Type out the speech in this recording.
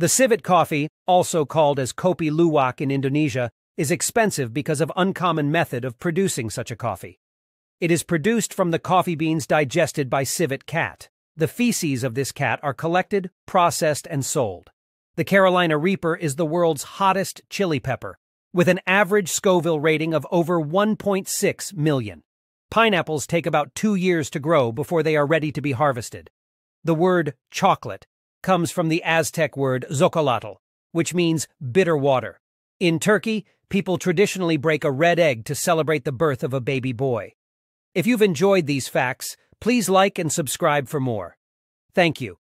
The civet coffee, also called as kopi luwak in Indonesia, is expensive because of uncommon method of producing such a coffee. It is produced from the coffee beans digested by civet cat. The feces of this cat are collected, processed, and sold. The Carolina Reaper is the world's hottest chili pepper, with an average Scoville rating of over 1.6 million. Pineapples take about two years to grow before they are ready to be harvested. The word chocolate comes from the Aztec word xocolātl, which means bitter water. In Turkey, people traditionally break a red egg to celebrate the birth of a baby boy. If you've enjoyed these facts, please like and subscribe for more. Thank you.